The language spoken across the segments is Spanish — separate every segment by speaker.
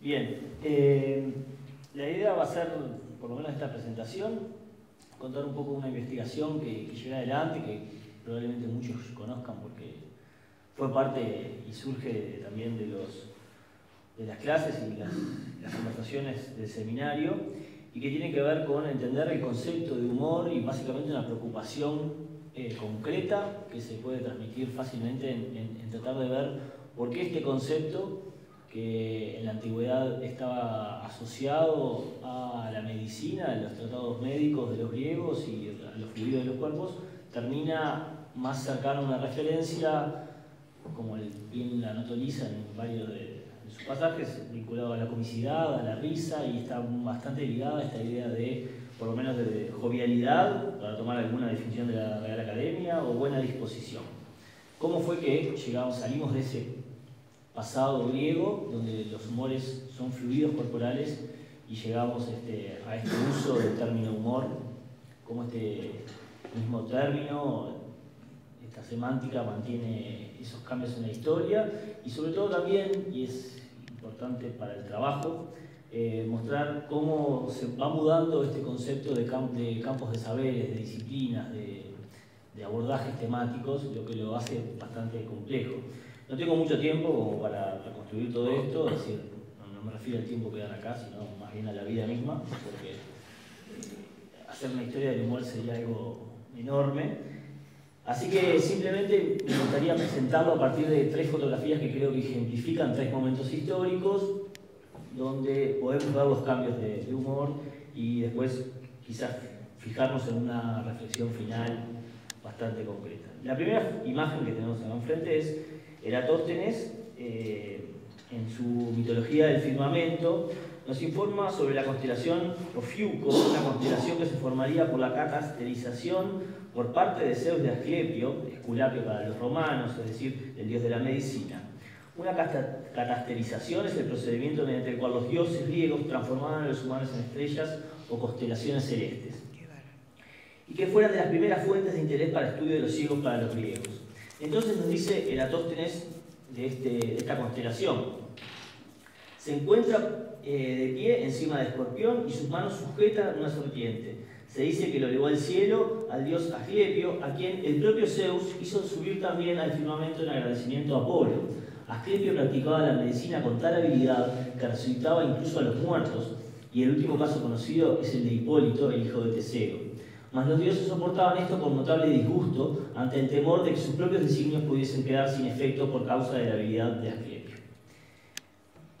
Speaker 1: Bien, eh, la idea va a ser, por lo menos esta presentación, contar un poco una investigación que, que llevé adelante, que probablemente muchos conozcan porque fue parte y surge también de, los, de las clases y las, conversaciones del seminario, y que tiene que ver con entender el concepto de humor y básicamente una preocupación eh, concreta que se puede transmitir fácilmente en, en, en tratar de ver por qué este concepto que en la antigüedad estaba asociado a la medicina, a los tratados médicos de los griegos y a los fluidos de los cuerpos, termina más cercano a una referencia, como bien la notoliza en varios de, de, sus pasajes, vinculado a la comicidad, a la risa, y está bastante ligada a esta idea de, por lo menos, de jovialidad, para tomar alguna definición de la Real Academia, o buena disposición. ¿Cómo fue que llegamos, salimos de ese pasado griego, donde los humores son fluidos corporales y llegamos este, a este uso del término humor, como este mismo término, esta semántica mantiene esos cambios en la historia y sobre todo también, y es importante para el trabajo, eh, mostrar cómo se va mudando este concepto de, camp de campos de saberes, de disciplinas, de, de abordajes temáticos, lo que lo hace bastante complejo. No tengo mucho tiempo como para reconstruir todo esto, es decir, no, me refiero al tiempo que dan acá, sino más bien a la vida misma, porque hacer una historia del humor sería algo enorme. Así que simplemente me gustaría presentarlo a partir de tres fotografías que creo que ejemplifican tres momentos históricos, donde podemos ver los cambios de, de humor y después quizás fijarnos en una reflexión final bastante concreta. La primera imagen que tenemos acá enfrente es Eratóstenes, eh, en su mitología del firmamento, nos informa sobre la constelación Ofiuco, una constelación que se formaría por la catasterización por parte de Zeus de Asclepio, Esculapio para los romanos, es decir, el dios de la medicina. Una catasterización es el procedimiento mediante el cual los dioses griegos transformaban a los humanos en estrellas o constelaciones celestes. Y que fueran de las primeras fuentes de interés para el estudio de los ciegos para los griegos. Entonces nos dice Eratóstenes de, este, de esta constelación. Se encuentra eh, de pie encima de Escorpión y sus manos sujetan una serpiente. Se dice que lo elevó al cielo al dios Asclepio, a quien el propio Zeus hizo subir también al firmamento en agradecimiento a Apolo. Asclepio practicaba la medicina con tal habilidad que resucitaba incluso a los muertos, y el último caso conocido es el de Hipólito, el hijo de Teseo. Mas los dioses soportaban esto con notable disgusto ante el temor de que sus propios designios pudiesen quedar sin efecto por causa de la habilidad de Asclepio.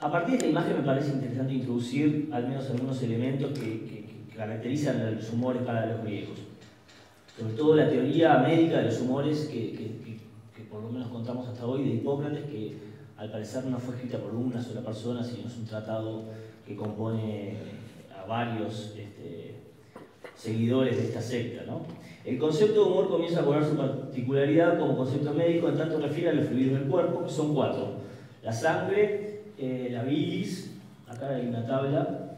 Speaker 1: A partir de esta imagen me parece interesante introducir al menos algunos elementos que, caracterizan los humores para los griegos. Sobre todo la teoría médica de los humores que, que, por lo menos contamos hasta hoy de Hipócrates, que al parecer no fue escrita por una sola persona, sino es un tratado que compone a varios este, seguidores de esta secta. ¿no? El concepto de humor comienza a cobrar su particularidad como concepto médico en tanto refiere a los fluidos del cuerpo, que son cuatro. La sangre, eh, la bilis, acá hay una tabla,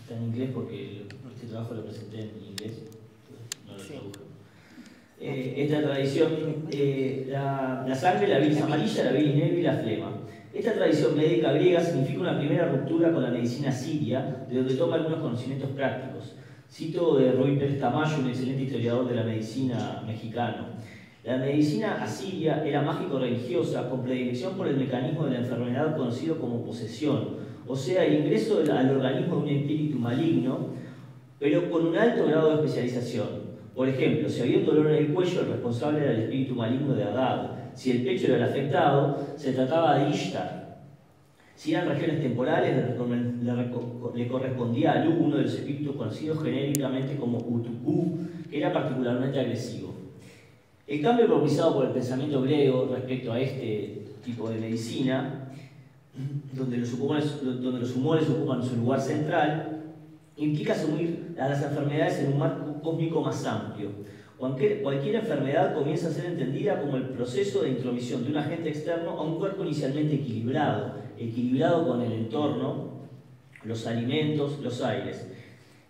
Speaker 1: está en inglés porque este trabajo lo presenté en inglés, no lo traduje. Eh, esta tradición, eh, la, la, sangre, la bilis amarilla, la bilis negra y la flema. Esta tradición médica griega significa una primera ruptura con la medicina siria, de donde toma algunos conocimientos prácticos. Cito de Rui Pérez Tamayo, un excelente historiador de la medicina mexicano. La medicina asiria era mágico-religiosa con predilección por el mecanismo de la enfermedad conocido como posesión, o sea, el ingreso al organismo de un espíritu maligno, pero con un alto grado de especialización. Por ejemplo, si había un dolor en el cuello, el responsable era el espíritu maligno de Adad. Si el pecho era el afectado, se trataba de Ishtar. Si eran regiones temporales, le correspondía a Lu, uno de los espíritus conocidos genéricamente como Utuku, que era particularmente agresivo. El cambio propiciado por el pensamiento griego respecto a este tipo de medicina, donde los humores, donde los humores ocupan su lugar central, implica asumir a las enfermedades en un marco cósmico más amplio. Cualquier, enfermedad comienza a ser entendida como el proceso de intromisión de un agente externo a un cuerpo inicialmente equilibrado, equilibrado con el entorno, los alimentos, los aires.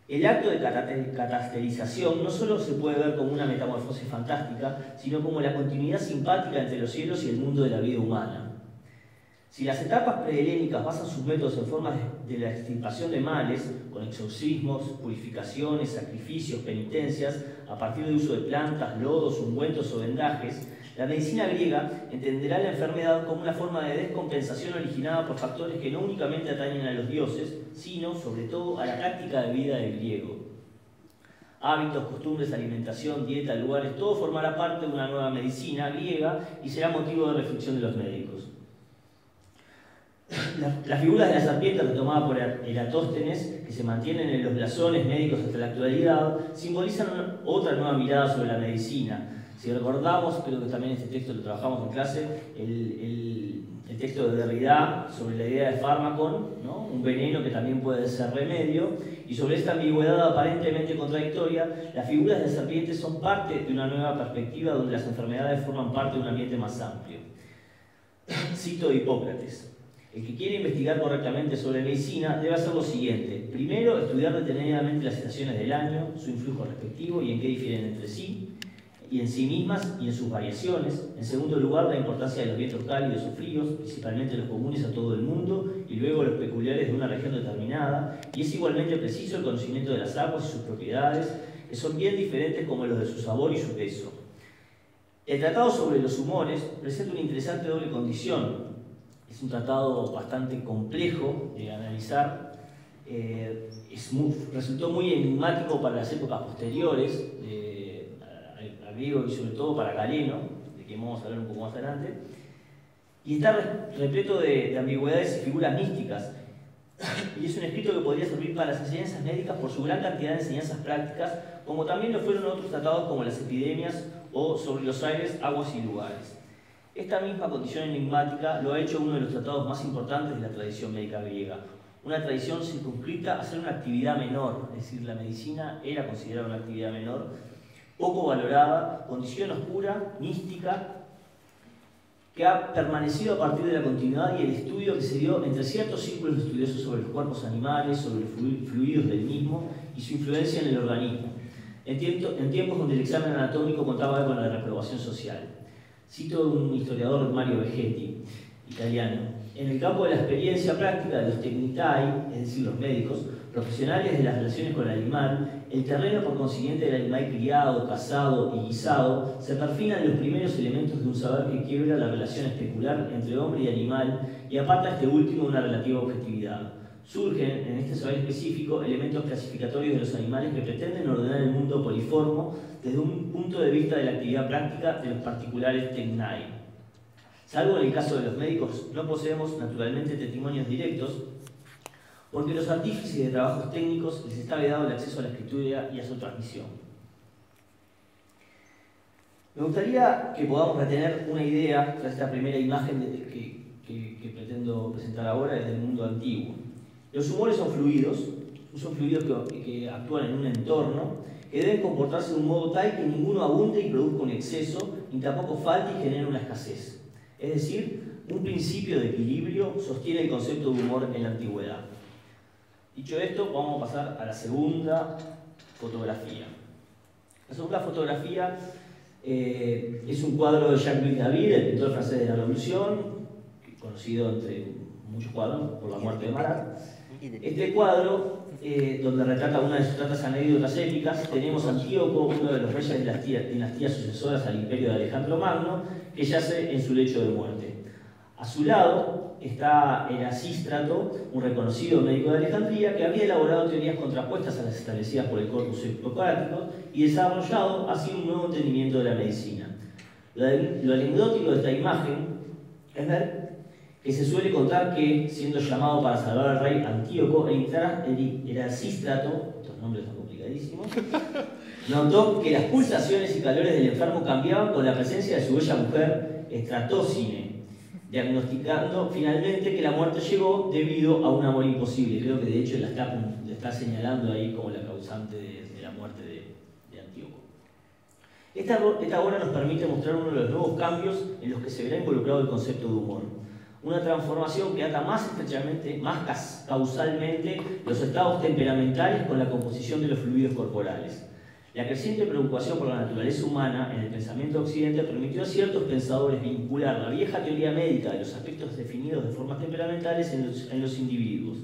Speaker 1: El acto de catasterización no solo se puede ver como una metamorfosis fantástica, sino como la continuidad simpática entre los cielos y el mundo de la vida humana. Si las etapas prehelénicas basan sus métodos en formas de la extirpación de males, con exorcismos, purificaciones, sacrificios, penitencias, a partir del uso de plantas, lodos, ungüentos o vendajes, la medicina griega entenderá la enfermedad como una forma de descompensación originada por factores que no únicamente atañen a los dioses, sino, sobre todo, a la práctica de vida del griego. Hábitos, costumbres, alimentación, dieta, lugares, todo formará parte de una nueva medicina griega y será motivo de reflexión de los médicos. Las figuras de la serpiente retomada por Eratóstenes, que se mantienen en los blasones médicos hasta la actualidad, simbolizan otra nueva mirada sobre la medicina. Si recordamos, creo que también este texto lo trabajamos en clase, el, texto de Derrida sobre la idea de fármaco, un veneno que también puede ser remedio, y sobre esta ambigüedad aparentemente contradictoria, las figuras de la serpiente son parte de una nueva perspectiva donde las enfermedades forman parte de un ambiente más amplio. Cito de Hipócrates. El que quiere investigar correctamente sobre medicina debe hacer lo siguiente. Primero, estudiar detenidamente las estaciones del año, su influjo respectivo y en qué difieren entre sí, y en sí mismas y en sus variaciones. En segundo lugar, la importancia de los vientos cálidos o fríos, principalmente los comunes a todo el mundo, y luego los peculiares de una región determinada. Y es igualmente preciso el conocimiento de las aguas y sus propiedades, que son bien diferentes como los de su sabor y su peso. El tratado sobre los humores presenta una interesante doble condición. Es un tratado bastante complejo de analizar. Eh, resultó muy enigmático para las épocas posteriores, y sobre todo para Galeno, de quien vamos a hablar un poco más adelante. Y está repleto de, ambigüedades y figuras místicas. Y es un escrito que podría servir para las enseñanzas médicas por su gran cantidad de enseñanzas prácticas, como también lo fueron otros tratados como las epidemias o sobre los aires, aguas y lugares. Esta misma condición enigmática lo ha hecho uno de los tratados más importantes de la tradición médica griega, una tradición circunscrita a ser una actividad menor, es decir, la medicina era considerada una actividad menor, poco valorada, condición oscura, mística, que ha permanecido a partir de la continuidad y el estudio que se dio entre ciertos círculos estudiosos sobre los cuerpos animales, sobre los fluidos del mismo y su influencia en el organismo, en, tiempos donde el examen anatómico contaba con la reprobación social. Cito un historiador, Mario Vegetti, italiano. En el campo de la experiencia práctica de los technitai, es decir, los médicos, profesionales de las relaciones con el animal, el terreno por consiguiente del animal criado, cazado y guisado, se perfinan los primeros elementos de un saber que quiebra la relación especular entre hombre y animal y aparta este último una relativa objetividad. Surgen en este saber específico elementos clasificatorios de los animales que pretenden ordenar el mundo poliformo desde un punto de vista de la actividad práctica de los particulares tecnai. Salvo en el caso de los médicos, no poseemos naturalmente testimonios directos, porque los artífices de trabajos técnicos les está vedado el acceso a la escritura y a su transmisión. Me gustaría que podamos retener una idea tras esta primera imagen que, que pretendo presentar ahora desde el mundo antiguo. Los humores son fluidos, son fluidos que, actúan en un entorno, que deben comportarse de un modo tal que ninguno abunde y produzca un exceso, ni tampoco falte y genere una escasez. Es decir, un principio de equilibrio sostiene el concepto de humor en la antigüedad. Dicho esto, vamos a pasar a la segunda fotografía. La segunda fotografía eh, es un cuadro de Jacques-Louis David, el pintor francés de la Revolución, conocido entre muchos cuadros por la muerte de Marat. Este cuadro, eh, donde retrata una de sus tantas anécdotas épicas, tenemos a Antíoco, uno de los reyes de las dinastías sucesoras al imperio de Alejandro Magno, que yace en su lecho de muerte. A su lado está Erasístrato, un reconocido médico de Alejandría, que había elaborado teorías contrapuestas a las establecidas por el corpus hipocrático y desarrollado así un nuevo entendimiento de la medicina. Lo, lo anecdótico de esta imagen es ver que se suele contar que, siendo llamado para salvar al rey Antíoco, Erasístrato, estos nombres son complicadísimos, notó que las pulsaciones y calores del enfermo cambiaban con la presencia de su bella mujer Estratócine, diagnosticando finalmente que la muerte llegó debido a un amor imposible. Creo que de hecho la está, señalando ahí como la causante de, la muerte de, Antíoco. Esta, esta obra nos permite mostrar uno de los nuevos cambios en los que se verá involucrado el concepto de humor una transformación que ata más estrechamente, más causalmente, los estados temperamentales con la composición de los fluidos corporales. La creciente preocupación por la naturaleza humana en el pensamiento occidental permitió a ciertos pensadores vincular la vieja teoría médica de los aspectos definidos de formas temperamentales en los, individuos.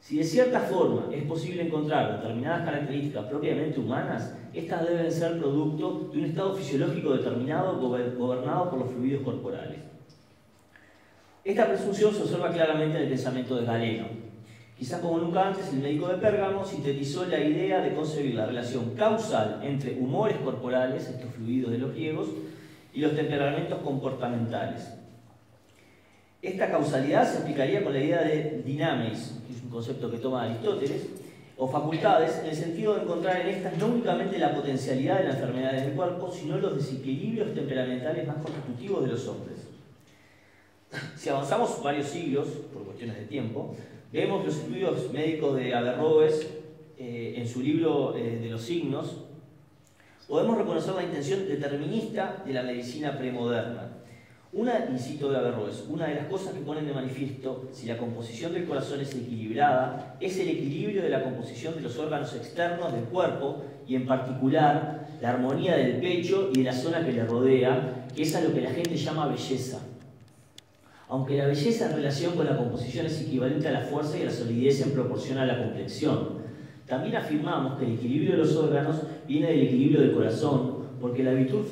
Speaker 1: Si de cierta forma es posible encontrar determinadas características propiamente humanas, estas deben ser producto de un estado fisiológico determinado gobernado por los fluidos corporales. Esta presunción se observa claramente en el pensamiento de Galeno, Quizás como nunca antes, el médico de Pérgamo sintetizó la idea de concebir la relación causal entre humores corporales, estos fluidos de los griegos, y los temperamentos comportamentales. Esta causalidad se explicaría con la idea de dinamis, que es un concepto que toma Aristóteles, o facultades, en el sentido de encontrar en estas no únicamente la potencialidad de las enfermedades del cuerpo, sino los desequilibrios temperamentales más constitutivos de los hombres. Si avanzamos varios siglos, por cuestiones de tiempo, Vemos los estudios médicos de Averroes eh, en su libro eh, de los signos. Podemos reconocer la intención determinista de la medicina premoderna. Una, incito de Averroes, una de las cosas que ponen de manifiesto si la composición del corazón es equilibrada es el equilibrio de la composición de los órganos externos del cuerpo y en particular la armonía del pecho y de la zona que le rodea, que es a lo que la gente llama belleza. Aunque la belleza en relación con la composición es equivalente a la fuerza y a la solidez en proporción a la complexión, también afirmamos que el equilibrio de los órganos viene del equilibrio del corazón, porque la virtud,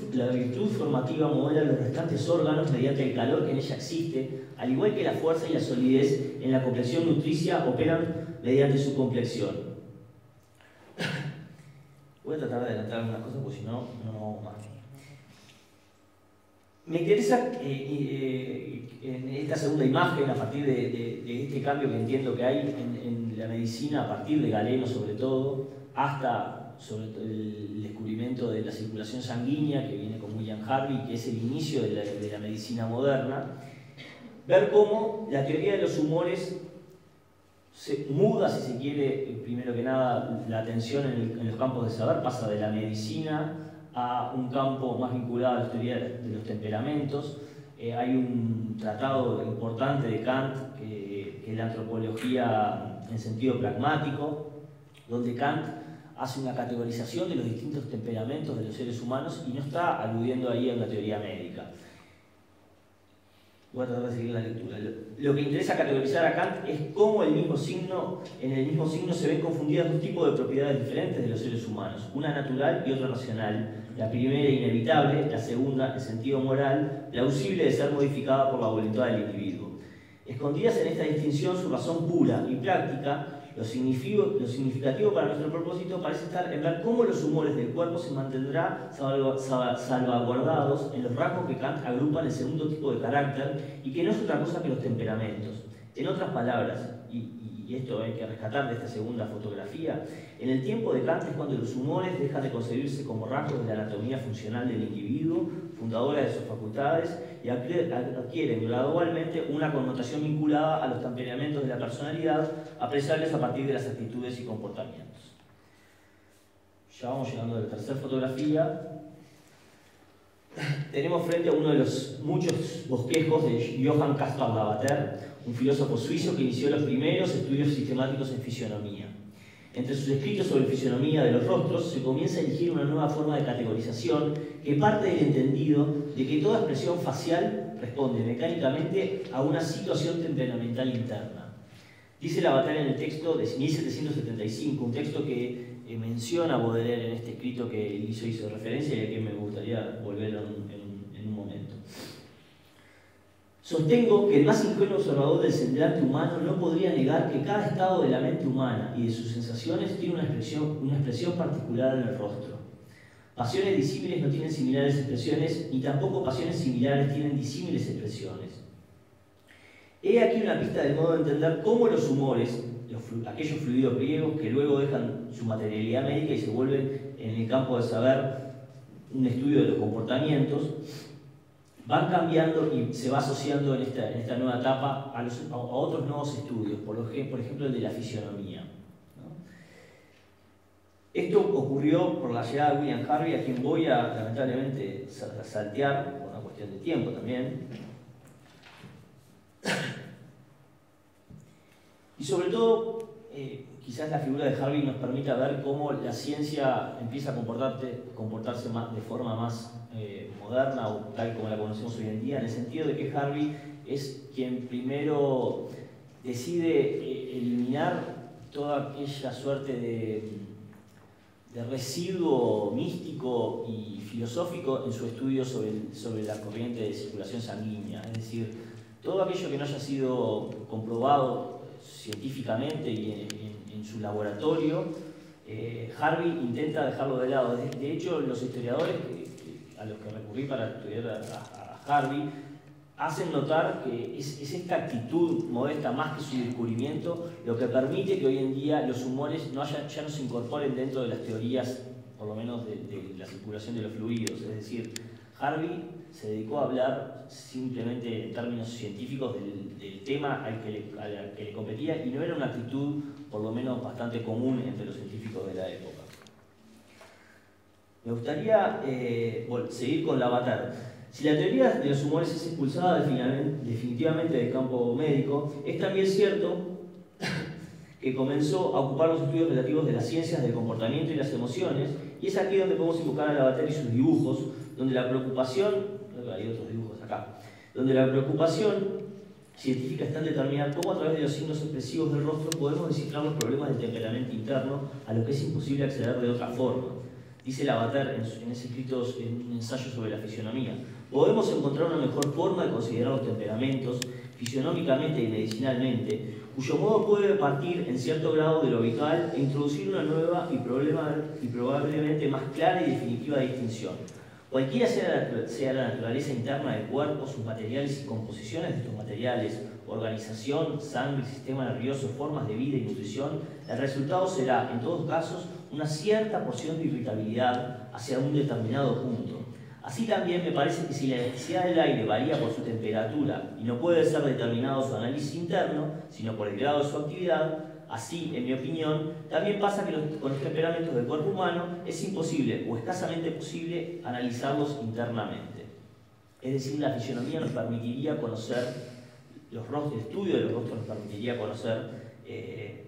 Speaker 1: formativa modela los restantes órganos mediante el calor que en ella existe, al igual que la fuerza y la solidez en la complexión nutricia operan mediante su complexión. Voy a tratar de adelantar algunas cosas porque si no, no más. Me interesa eh, eh, en esta segunda imagen, a partir de, este cambio que entiendo que hay en, la medicina, a partir de Galeno sobre todo, hasta sobre el descubrimiento de la circulación sanguínea que viene con William Harvey, que es el inicio de la, medicina moderna, ver cómo la teoría de los humores se muda, si se quiere, primero que nada, la atención en, en los campos de saber, pasa de la medicina a un campo más vinculado a la teoría de los temperamentos. Eh, hay un tratado importante de Kant, que, es la antropología en sentido pragmático, donde Kant hace una categorización de los distintos temperamentos de los seres humanos y no está aludiendo ahí a una teoría médica. Voy a tratar de seguir la lectura. Lo que interesa categorizar a Kant es cómo el mismo signo, en el mismo signo se ven confundidas dos tipos de propiedades diferentes de los seres humanos, una natural y otra racional, la primera inevitable, la segunda, en sentido moral, plausible de ser modificada por la voluntad del individuo. Escondidas en esta distinción su razón pura y práctica, lo significativo, para nuestro propósito parece estar en ver cómo los humores del cuerpo se mantendrán salvaguardados en los rasgos que Kant agrupa en el segundo tipo de carácter y que no es otra cosa que los temperamentos. En otras palabras, y esto hay que rescatar de esta segunda fotografía, en el tiempo de Kant es cuando los humores dejan de concebirse como rasgos de la anatomía funcional del individuo, fundadora de sus facultades, y adquieren gradualmente una connotación vinculada a los temperamentos de la personalidad, apreciables a partir de las actitudes y comportamientos. Ya vamos llegando a la tercera fotografía. Tenemos frente a uno de los muchos bosquejos de Johann Caspar Lavater, un filósofo suizo que inició los primeros estudios sistemáticos en fisionomía. Entre sus escritos sobre fisionomía de los rostros se comienza a elegir una nueva forma de categorización que parte del entendido de que toda expresión facial responde mecánicamente a una situación temperamental interna. Dice la batalla en el texto de 1775, un texto que eh, menciona Baudelaire en este escrito que hizo, hizo referencia y al que me gustaría volver en un momento. Sostengo que el más ingenuo observador del semblante humano no podría negar que cada estado de la mente humana y de sus sensaciones tiene una expresión, una expresión particular en el rostro. Pasiones disímiles no tienen similares expresiones, ni tampoco pasiones similares tienen disímiles expresiones. He aquí una pista del modo de entender cómo los humores, aquellos fluidos griegos que luego dejan su materialidad médica y se vuelven en el campo de saber un estudio de los comportamientos, van cambiando y se va asociando en esta, nueva etapa a, otros nuevos estudios, por, por, ejemplo el de la fisionomía. Esto ocurrió por la llegada de William Harvey, a quien voy a lamentablemente saltear por una cuestión de tiempo también. Sobre todo, eh, quizás la figura de Harvey nos permita ver cómo la ciencia empieza a comportarse más, de forma más eh, moderna o tal como la conocemos hoy en día, en el sentido de que Harvey es quien primero decide eh, eliminar toda aquella suerte de, de, residuo místico y filosófico en su estudio sobre, sobre la corriente de circulación sanguínea. Es decir, todo aquello que no haya sido comprobado científicamente y en, su laboratorio, eh, Harvey intenta dejarlo de lado. De, hecho, los historiadores a los que recurrí para estudiar a Harvey hacen notar que es, esta actitud modesta más que su descubrimiento lo que permite que hoy en día los humores no haya, ya no se incorporen dentro de las teorías, por lo menos de, la circulación de los fluidos. Es decir, Harvey se dedicó a hablar simplemente en términos científicos del, tema al que, le, competía y no era una actitud, por lo menos, bastante común entre los científicos de la época. Me gustaría eh, seguir con la batalla. Si la teoría de los humores es expulsada definitivamente del campo médico, es también cierto que comenzó a ocupar los estudios relativos de las ciencias del comportamiento y las emociones, y es aquí donde podemos invocar a la batería y sus dibujos, donde la preocupación, hay otros dibujos acá, donde la preocupación científica está en determinar cómo a través de los signos expresivos del rostro podemos descifrar los problemas del temperamento interno a lo que es imposible acceder de otra forma. Dice Lavater en, en ese escrito en un ensayo sobre la fisionomía podemos encontrar una mejor forma de considerar los temperamentos, fisionómicamente y medicinalmente, cuyo modo puede partir en cierto grado de lo habitual e introducir una nueva y probablemente más clara y definitiva distinción. Cualquiera sea la, naturaleza interna del cuerpo, sus materiales y composiciones de estos materiales, organización, sangre, sistema nervioso, formas de vida y nutrición, el resultado será, en todos casos, una cierta porción de irritabilidad hacia un determinado punto, Así también me parece que si la elasticidad del aire varía por su temperatura y no puede ser determinado su análisis interno, sino por el grado de su actividad, así, en mi opinión, también pasa que con los temperamentos del cuerpo humano es imposible o escasamente posible analizarlos internamente. Es decir, la fisionomía nos permitiría conocer los rostros, el estudio de los rostros nos permitiría conocer eh,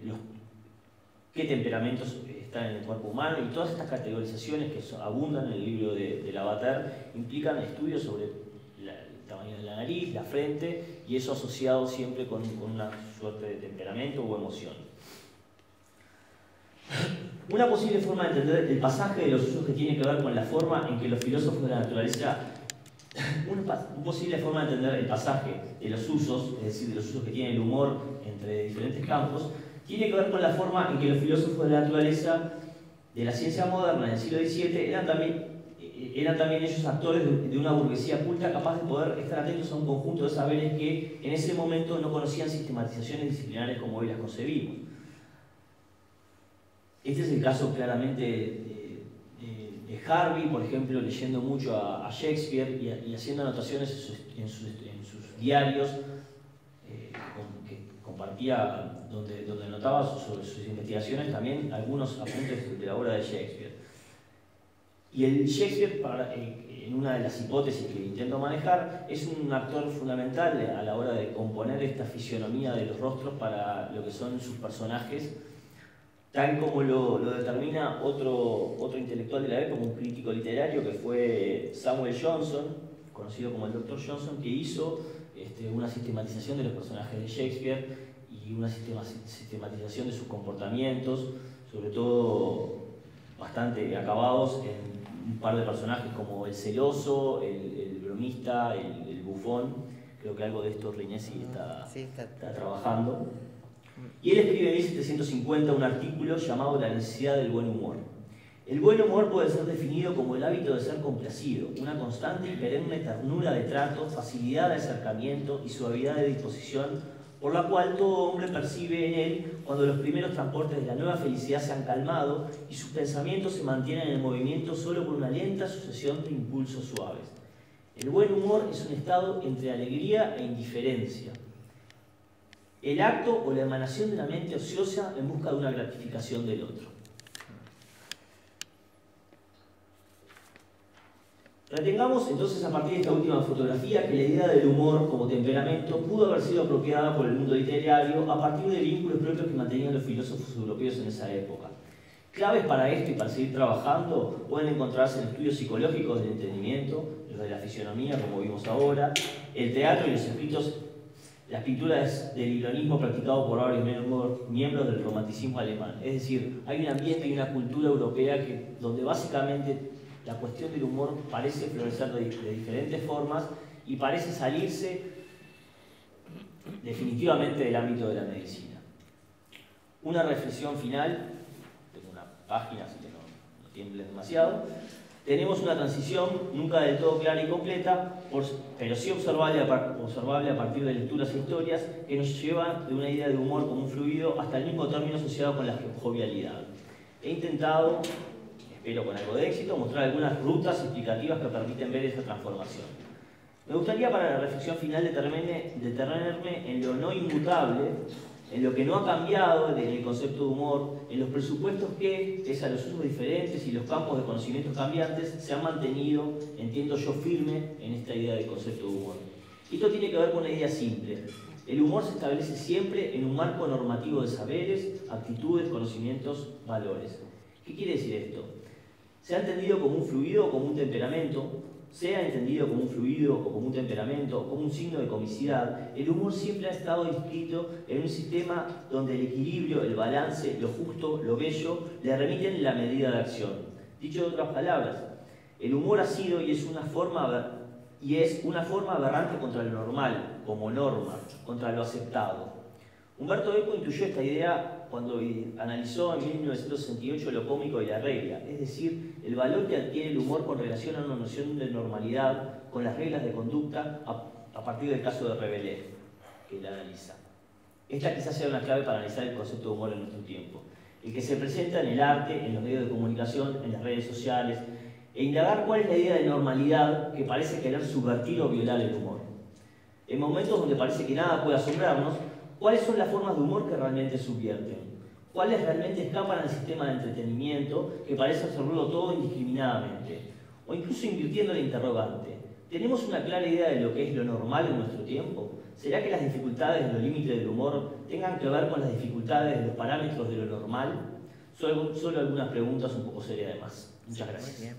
Speaker 1: qué temperamentos están en el cuerpo humano y todas estas categorizaciones que abundan en el libro de, del avatar implican estudios sobre el tamaño de la nariz, la frente y eso asociado siempre con, una suerte de temperamento o emoción. Una posible forma de entender el pasaje de los usos que tiene que ver con la forma en que los filósofos de la naturaleza una, posible forma de entender el pasaje de los usos, es decir, de los usos que tiene el humor entre diferentes campos, tiene que ver con la forma en que los filósofos de la naturaleza de la ciencia moderna del siglo XVII eran también, eran también ellos actores de una burguesía culta capaz de poder estar atentos a un conjunto de saberes que en ese momento no conocían sistematizaciones disciplinares como hoy las concebimos. Este es el caso claramente de, Harvey, por ejemplo, leyendo mucho a, Shakespeare y, haciendo anotaciones en sus, diarios eh, que compartía donde, donde notaba sobre sus investigaciones también algunos apuntes de la obra de Shakespeare. Y el Shakespeare, en una de las hipótesis que intento manejar, es un actor fundamental a la hora de componer esta fisionomía de los rostros para lo que son sus personajes, tal como lo, lo determina otro, otro intelectual de la época, un crítico literario que fue Samuel Johnson, conocido como el Dr. Johnson, que hizo este, una sistematización de los personajes de Shakespeare y una sistematización de sus comportamientos, sobre todo bastante acabados en un par de personajes como el celoso, el, bromista, el, bufón. Creo que algo de esto Rignesi está, está, trabajando. Y él escribe en 1750 un artículo llamado La necesidad del buen humor. El buen humor puede ser definido como el hábito de ser complacido, una constante y perenne ternura de trato, facilidad de acercamiento y suavidad de disposición por la cual todo hombre percibe en él cuando los primeros transportes de la nueva felicidad se han calmado y sus pensamientos se mantienen en movimiento solo por una lenta sucesión de impulsos suaves. El buen humor es un estado entre alegría e indiferencia. El acto o la emanación de la mente ociosa en busca de una gratificación del otro. Retengamos entonces a partir de esta última fotografía que la idea del humor como temperamento pudo haber sido apropiada por el mundo literario a partir de vínculos propios que mantenían los filósofos europeos en esa época. Claves para esto y para seguir trabajando pueden encontrarse en estudios psicológicos del entendimiento, los de la fisionomía, como vimos ahora, el teatro y los escritos la escritura es del ironismo practicado por varios miembros del romanticismo alemán. Es decir, hay un ambiente y una cultura europea que, donde básicamente la cuestión del humor parece florecer de, diferentes formas y parece salirse definitivamente del ámbito de la medicina. Una reflexión final, tengo una página así que no, no tiembles demasiado, tenemos una transición nunca del todo clara y completa, pero sí observable a, partir de lecturas e historias que nos llevan de una idea de humor como un fluido hasta el mismo término asociado con la jovialidad. He intentado, espero con algo de éxito, mostrar algunas rutas explicativas que permiten ver esa transformación. Me gustaría para la reflexión final detenerme en lo no inmutable en lo que no ha cambiado en el concepto de humor, en los presupuestos que, pese a los usos diferentes y los campos de conocimientos cambiantes, se han mantenido, entiendo yo, firme en esta idea del concepto de humor. Esto tiene que ver con una idea simple. El humor se establece siempre en un marco normativo de saberes, actitudes, conocimientos, valores. ¿Qué quiere decir esto? Se ha entendido como un fluido o como un temperamento, sea entendido como un fluido o como un temperamento como un signo de comicidad, el humor siempre ha estado inscrito en un sistema donde el equilibrio, el balance, lo justo, lo bello, le remiten la medida de acción. Dicho de otras palabras, el humor ha sido y es una forma y es una forma aberrante contra lo normal, como norma, contra lo aceptado. Humberto Eco intuyó esta idea cuando analizó en 1968 lo cómico y la regla, es decir, el valor que adquiere el humor con relación a una noción de normalidad con las reglas de conducta a, partir del caso de Rebelé, que él analiza. Esta quizás sea una clave para analizar el concepto de humor en nuestro tiempo, el que se presenta en el arte, en los medios de comunicación, en las redes sociales, e indagar cuál es la idea de normalidad que parece querer subvertir o violar el humor. En momentos donde parece que nada puede asombrarnos, ¿Cuáles son las formas de humor que realmente subvierten? ¿Cuáles realmente escapan al sistema de entretenimiento que parece absorberlo todo indiscriminadamente? O incluso invirtiendo el interrogante. ¿Tenemos una clara idea de lo que es lo normal en nuestro tiempo? ¿Será que las dificultades de los límites del humor tengan que ver con las dificultades de los parámetros de lo normal? Solo, solo algunas preguntas un poco serias además. Muchas gracias.